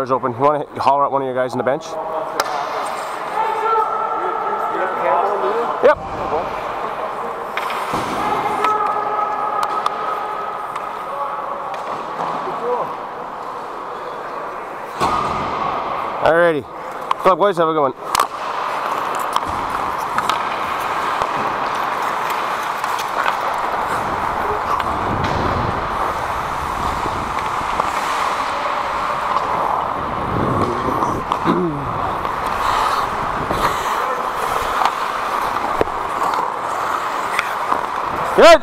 Door's open. You want to holler at one of your guys on the bench? Yep. Alrighty. Luck, boys. Have a good one. Good.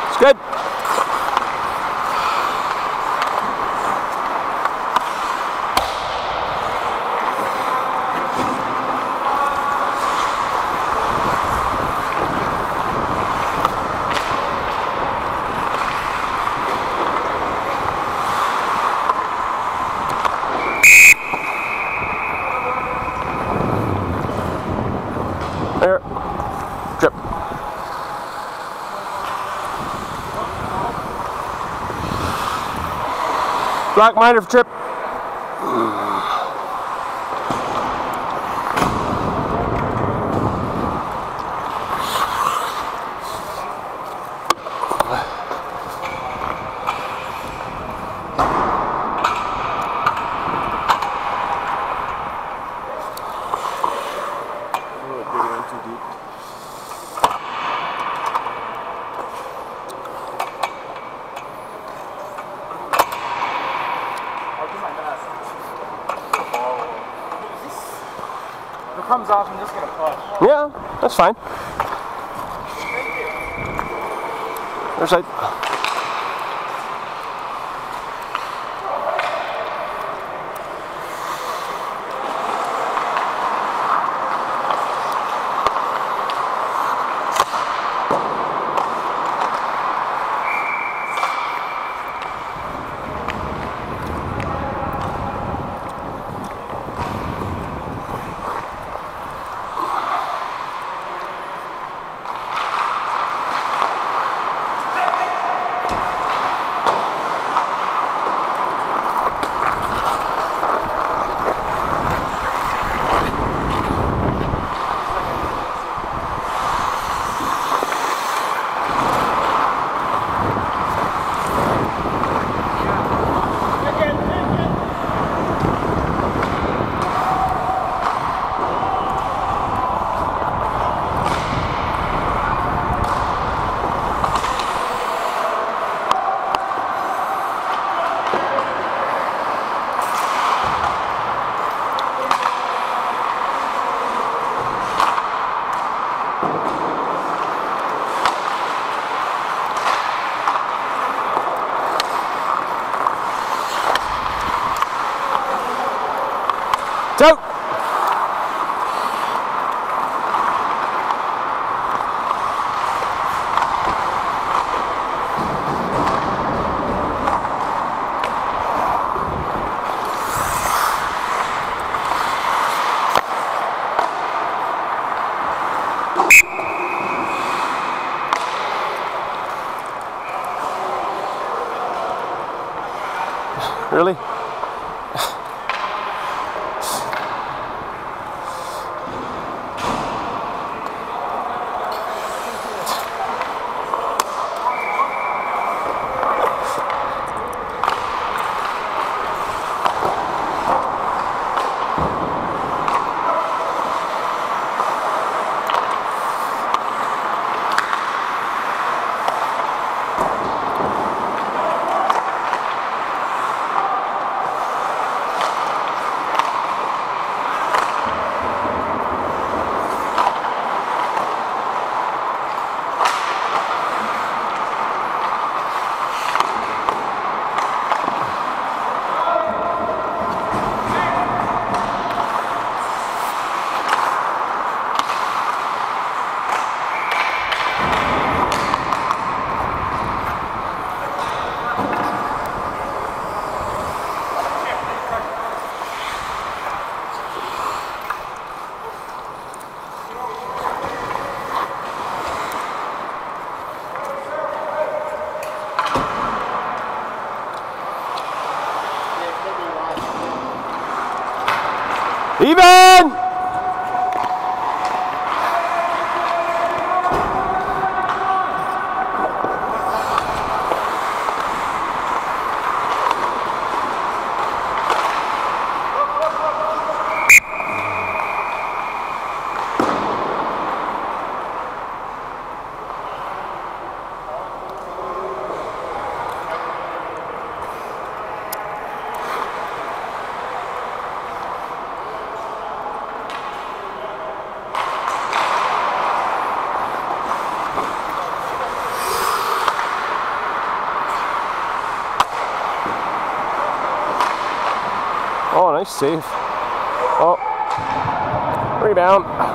It's good. Black minor for trip. Comes off, I'm just gonna push. Yeah, that's fine. There's like. 2番 save. Oh, rebound.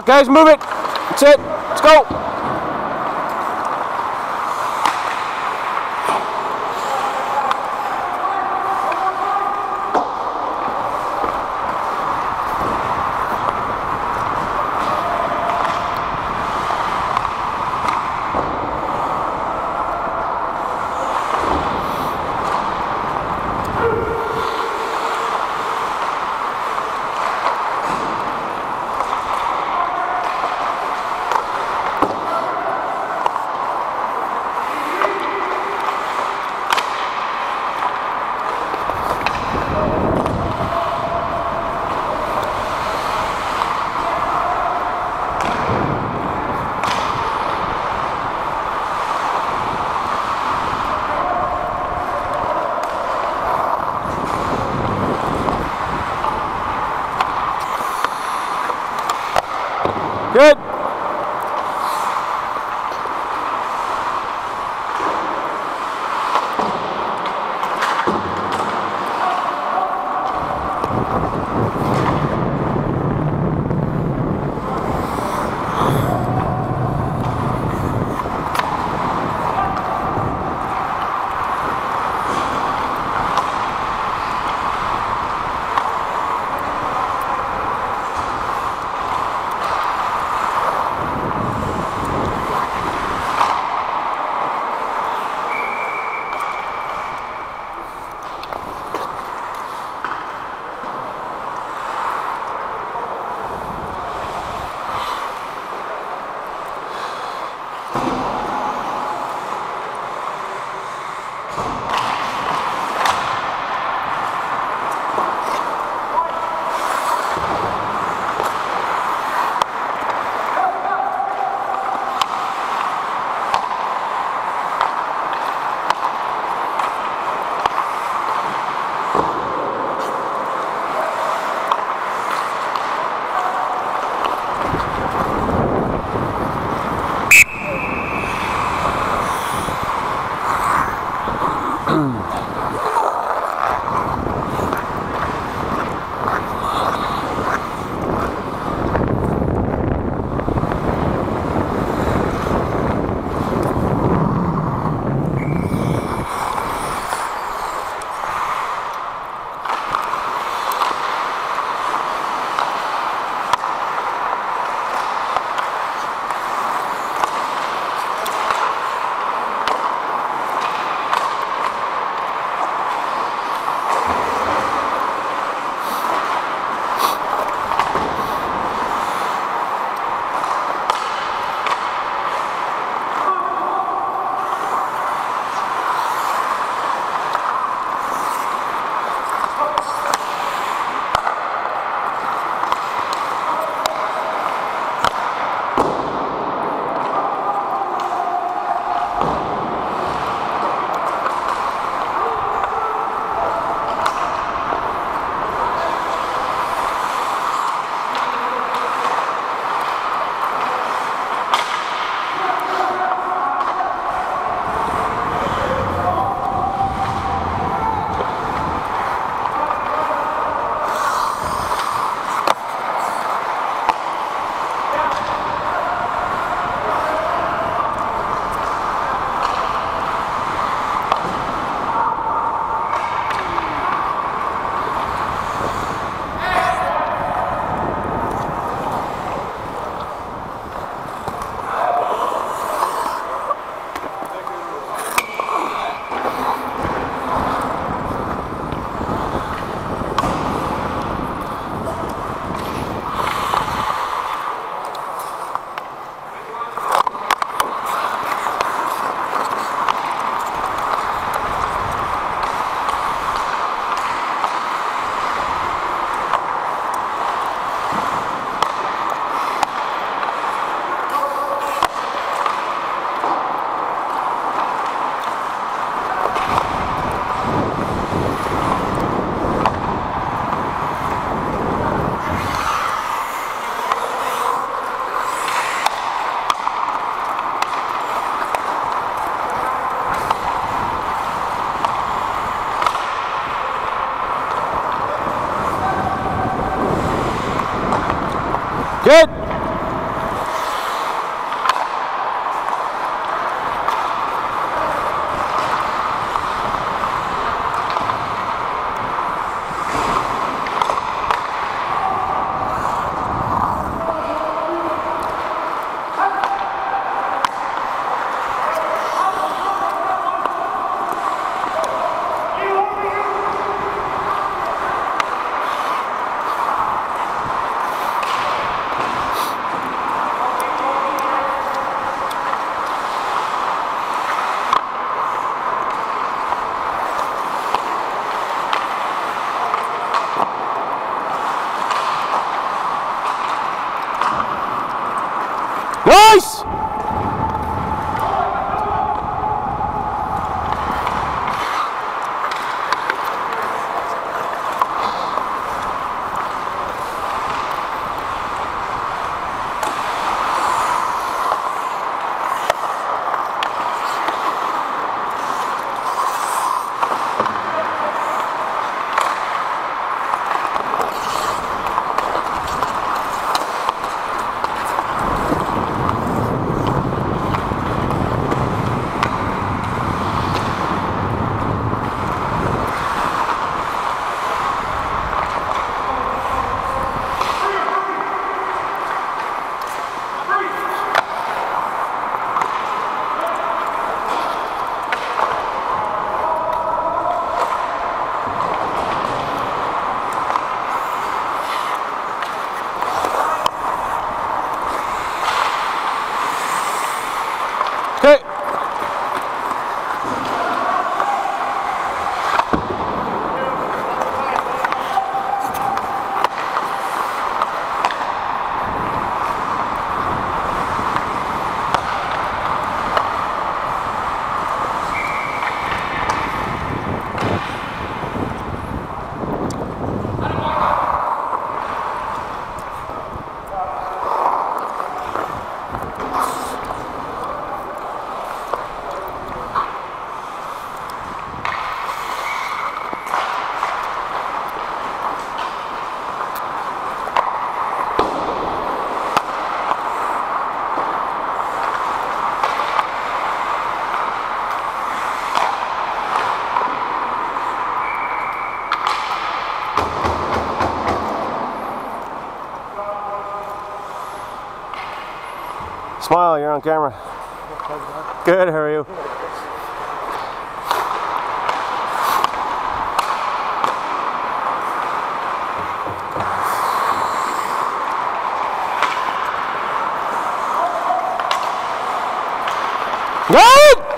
Fuck, guys, move it. That's it. Let's go. You're on camera. Good, how are you? Good!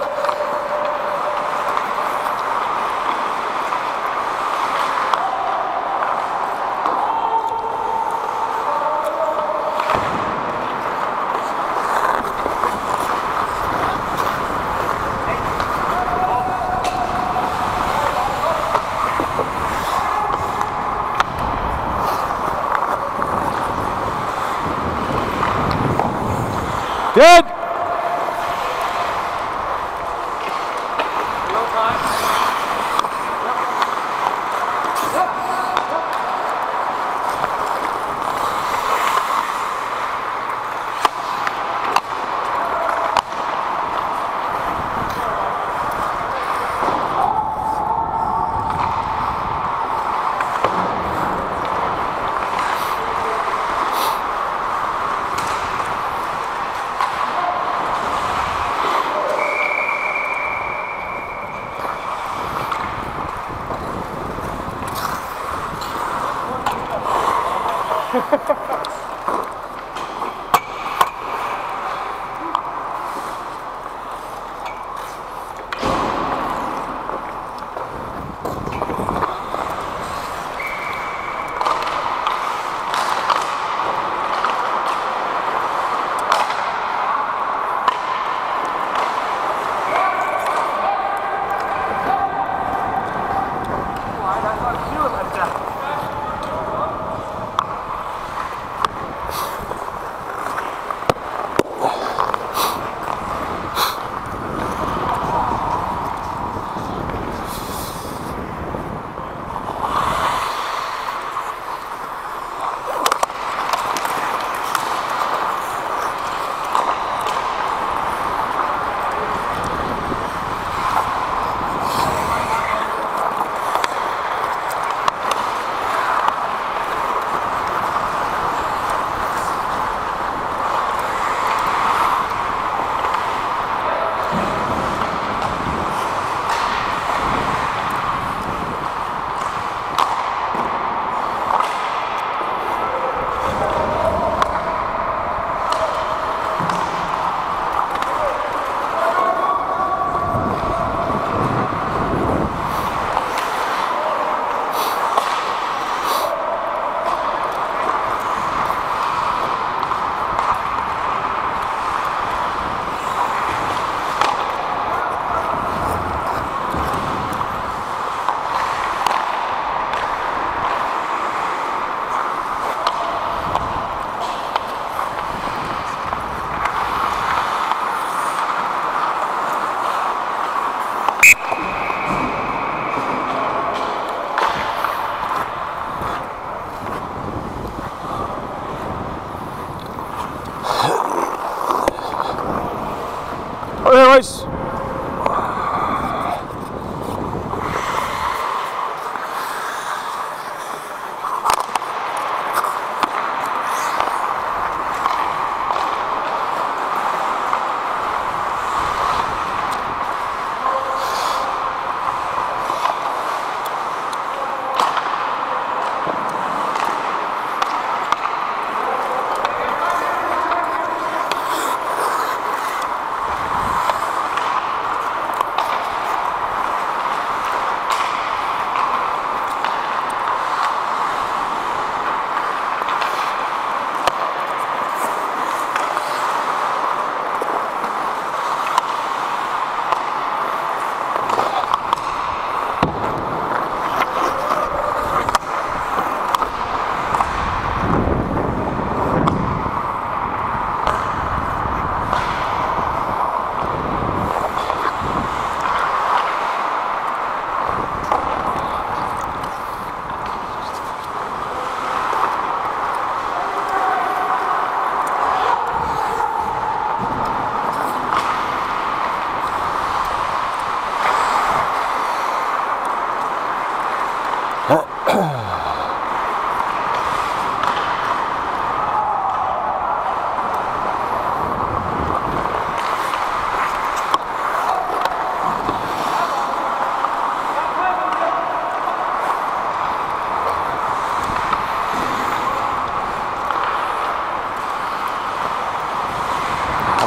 Good!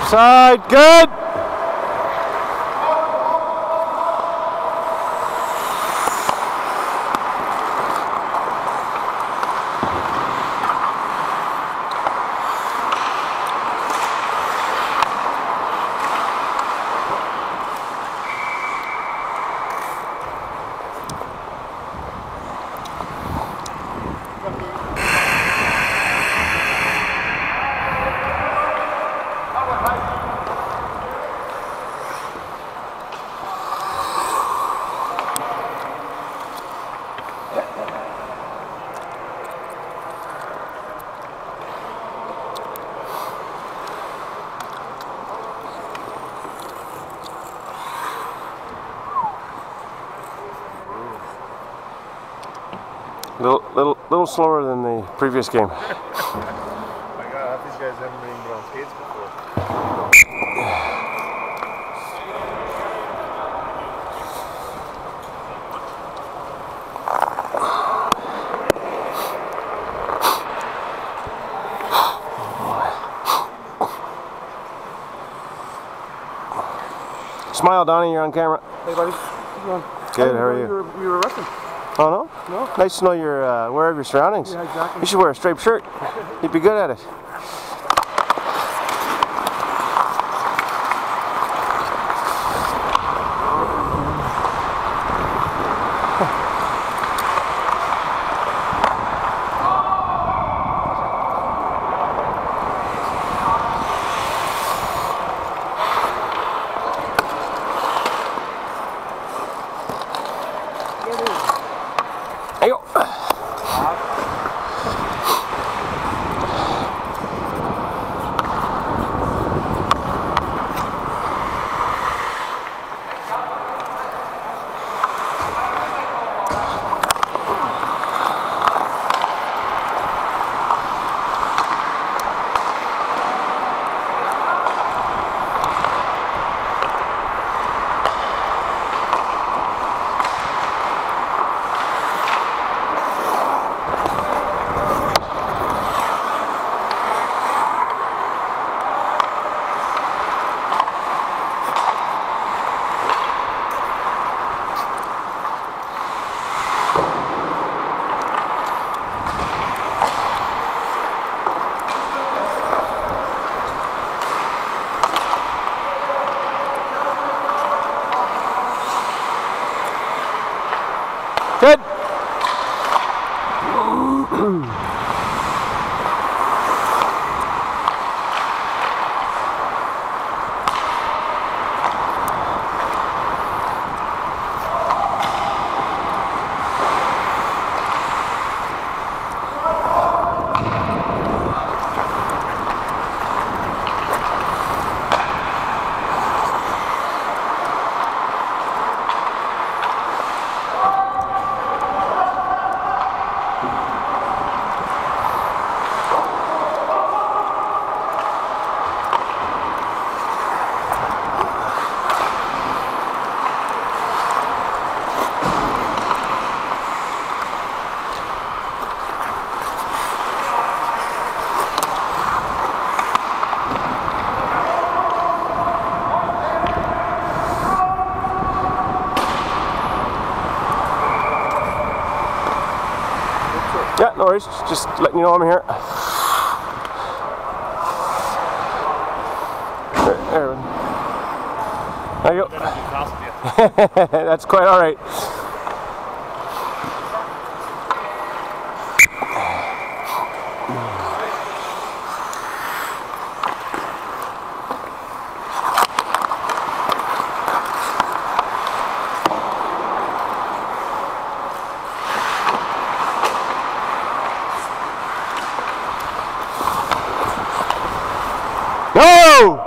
Offside, good. Little, little, little slower than the previous game. my god, these guys haven't been even on skates before. Smile, Donnie, you're on camera. Hey, buddy. How's it going? Good, how are You you? were, you were. No? Nice to know you're uh, aware of your surroundings. Yeah, exactly. You should wear a striped shirt. You'd be good at it. Just letting you know I'm here. There, there. There you go. That's quite all right.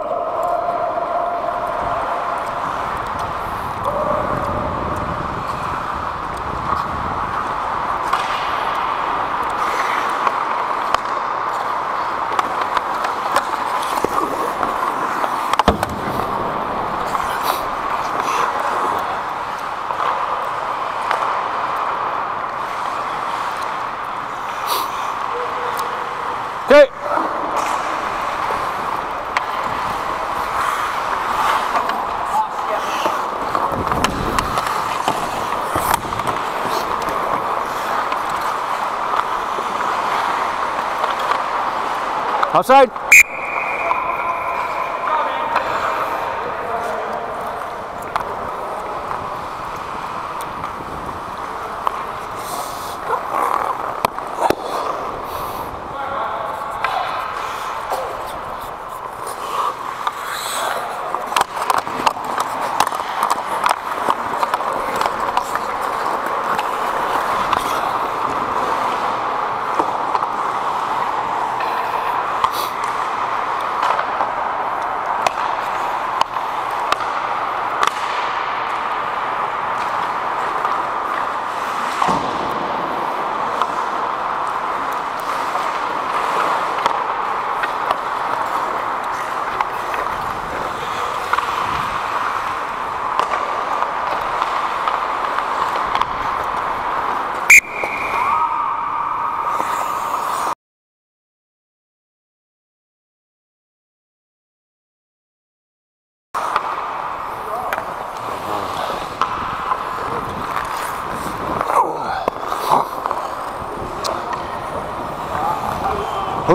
Outside.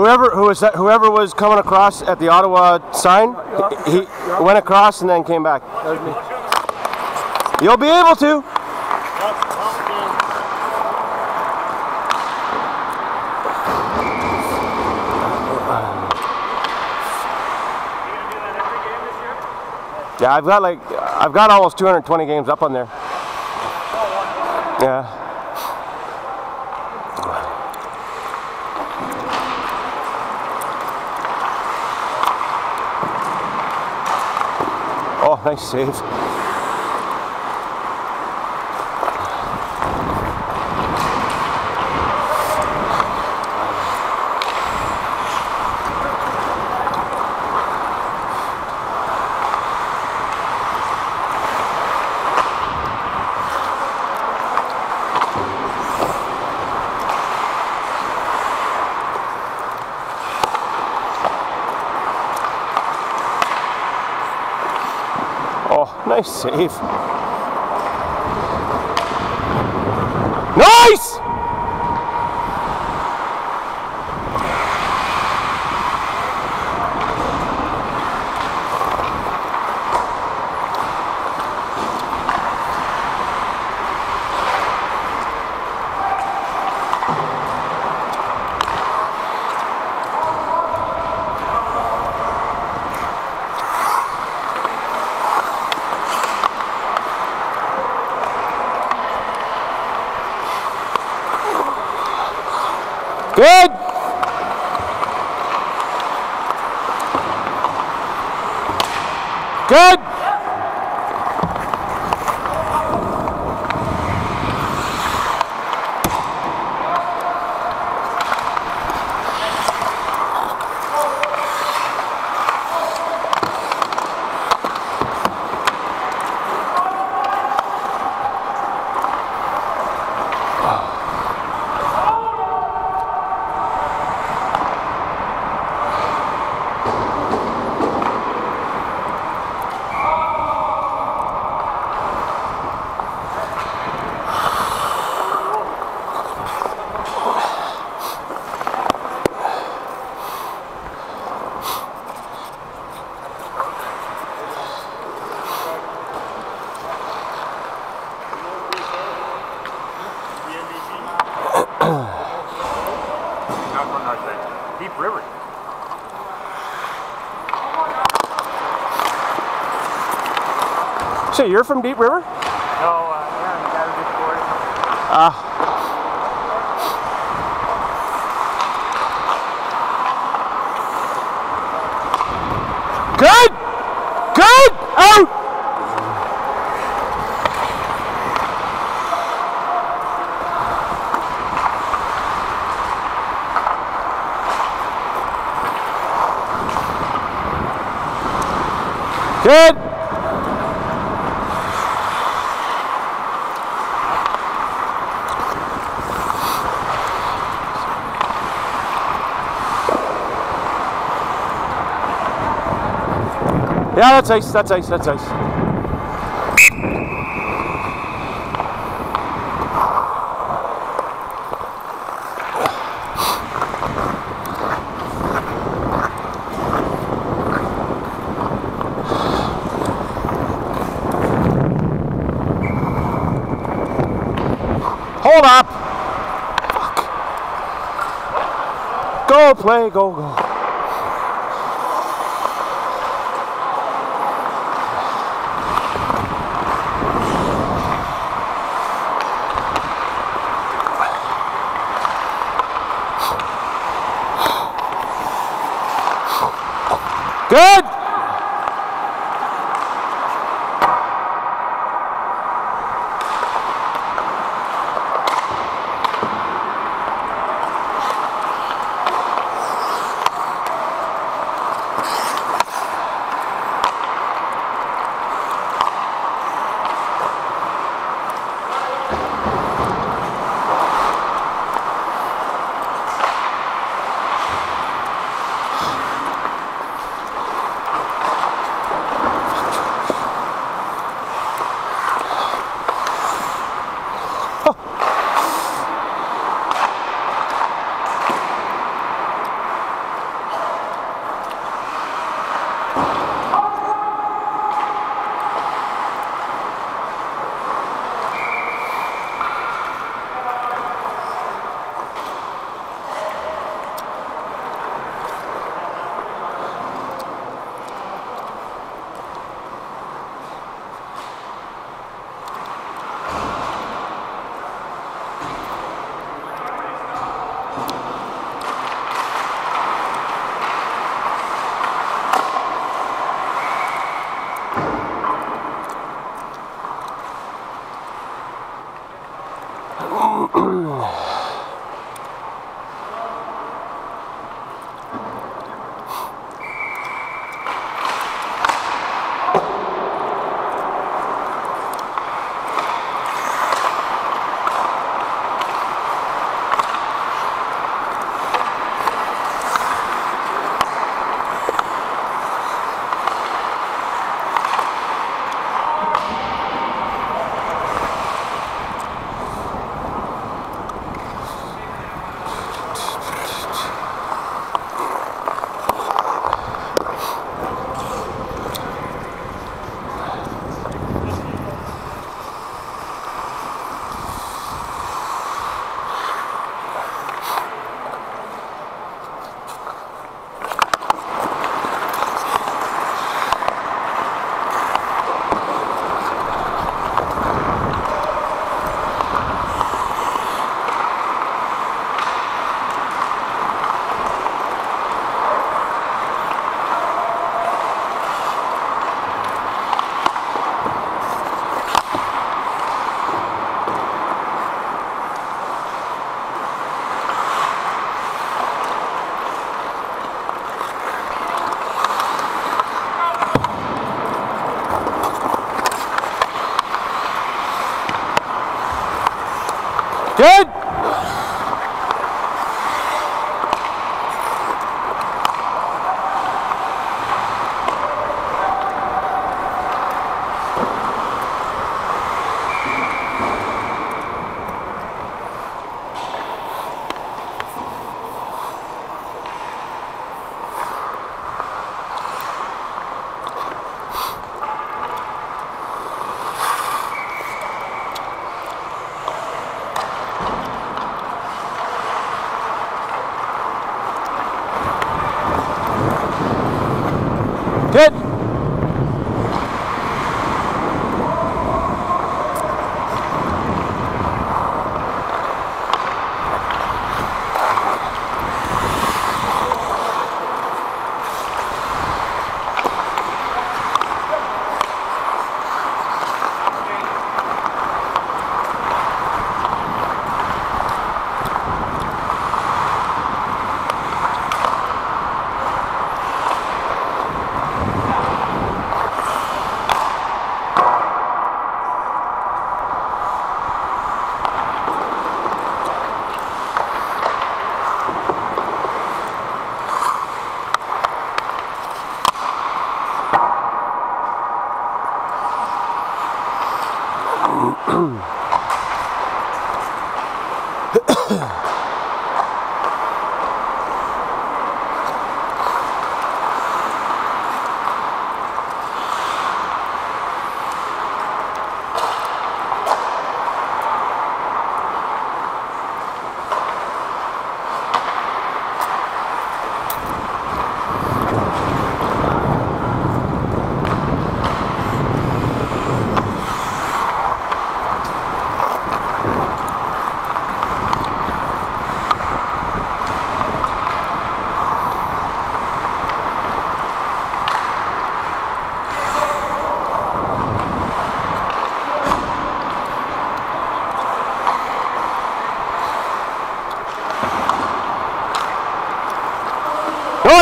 Whoever who was that, whoever was coming across at the Ottawa sign, he, he went across and then came back. You'll be able to. Yeah, I've got like I've got almost 220 games up on there. Yeah. Nice save. Oh, nice save. Nice! Good. Good. Not from North Bay. Deep River. You're from Deep River? No, uh, yeah, guy who just scored. Ah. Good. Good. Out. Good. Yeah, that's ice. That's ice. That's ice. Hold up. Fuck. Go play. Go go. Good.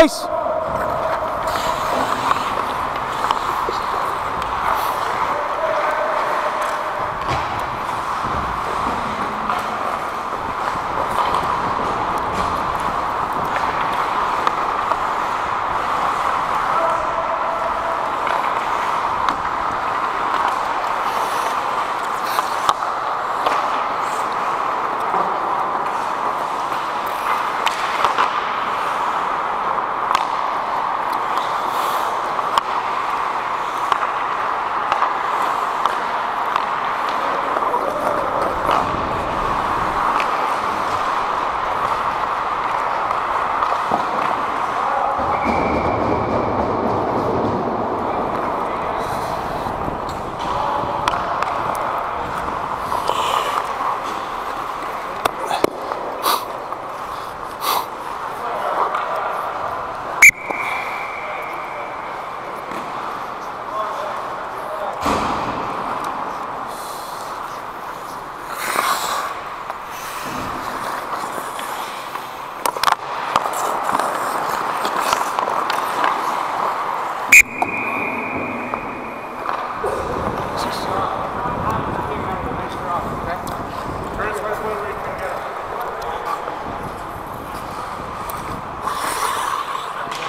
Nice.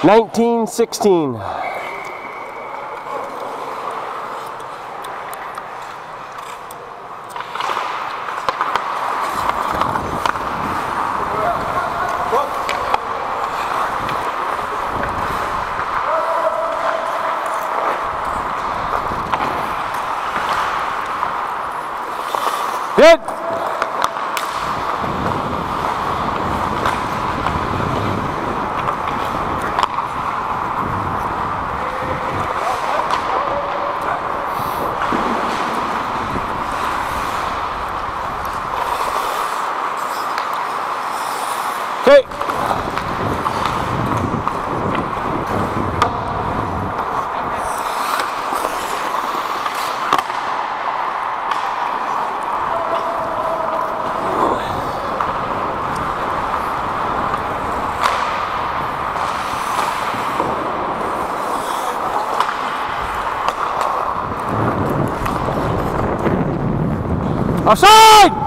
1916. Offside! Good.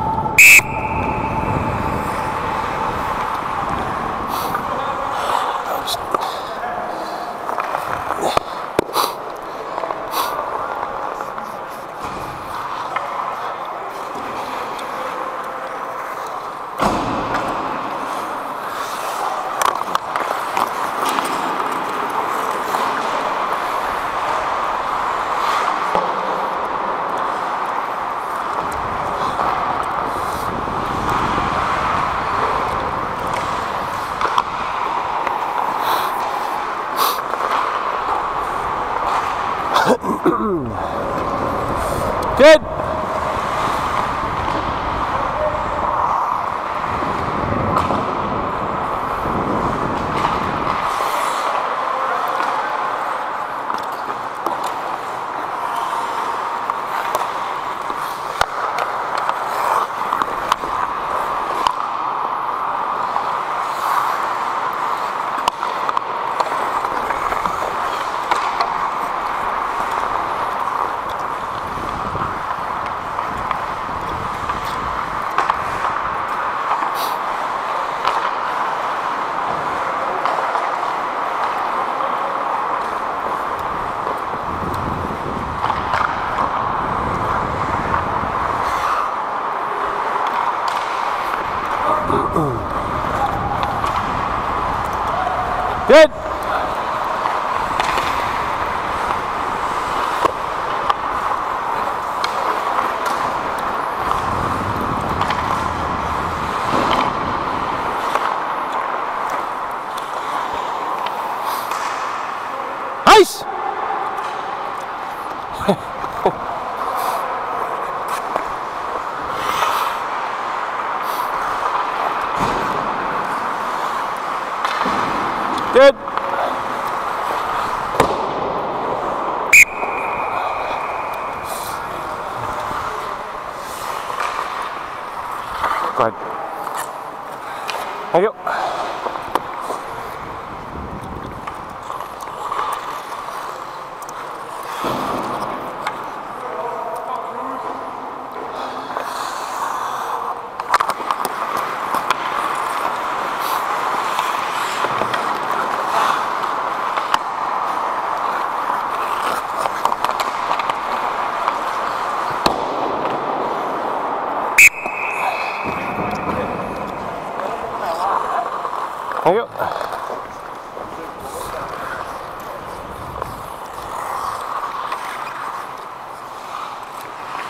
Good. Nice. Good. Go ahead. Thank you. Thank you.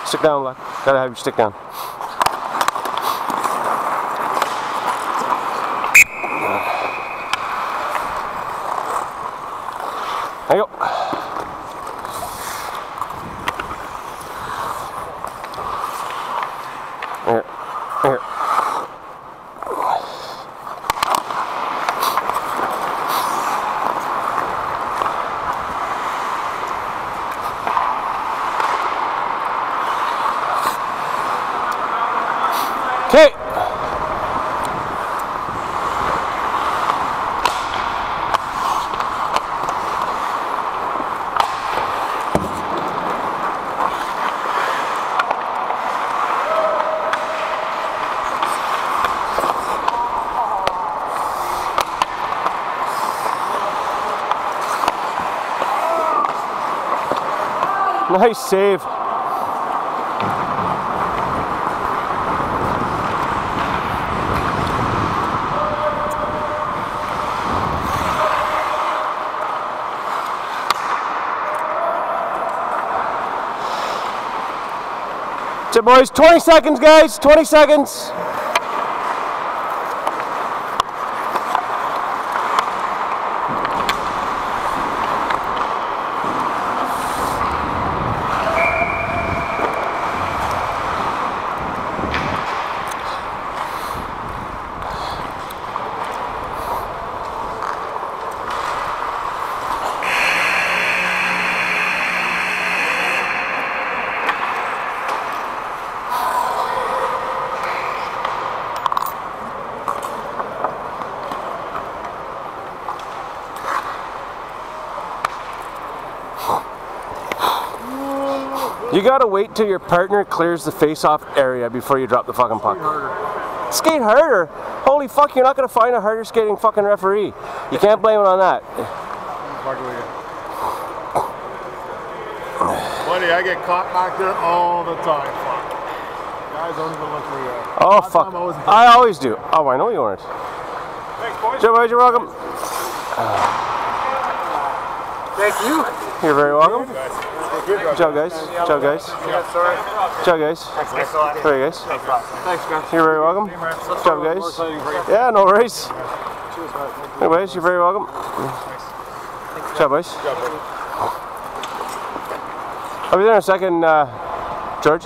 Stick down, Black. Gotta have you stick down. Thank you. Here. Here. Okay. Nice save. That's boys. 20 seconds, guys. 20 seconds. You gotta wait till your partner clears the face-off area before you drop the fucking puck. Skate harder. Holy fuck! You're not gonna find a harder skating fucking referee. You can't blame it on that. Buddy, I get caught back there all the time. Fuck. Guys don't even look me up. Oh Last fuck! I I always do. Oh, I know you weren't. Thanks, boys. Joe, boys, you're welcome. Thank you. You're very welcome. Ciao, guys. Ciao, guys. Ciao, guys. Sorry, guys. Thanks, guys. You're very welcome. Ciao, guys. Yeah, no worries. Anyways, you're very welcome. Ciao, boys. I'll be there in a second, uh, George.